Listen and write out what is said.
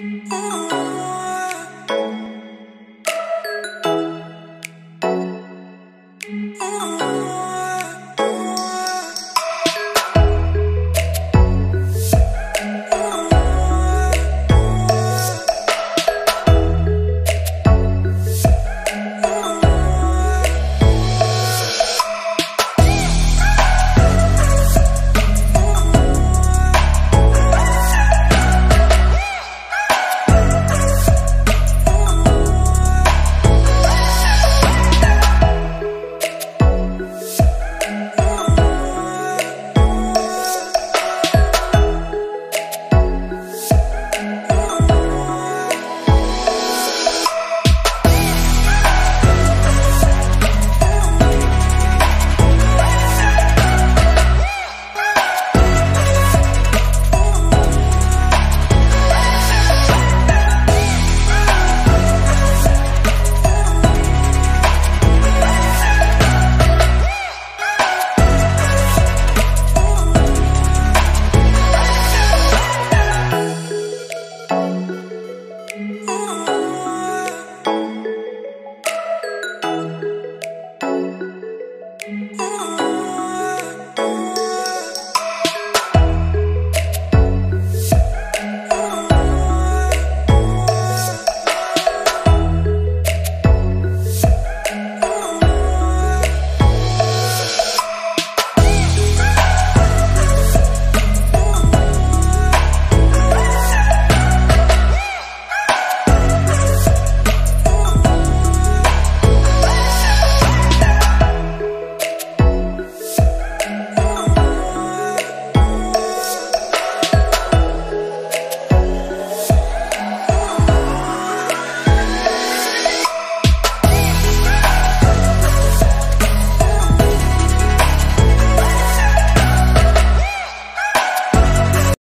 Oh.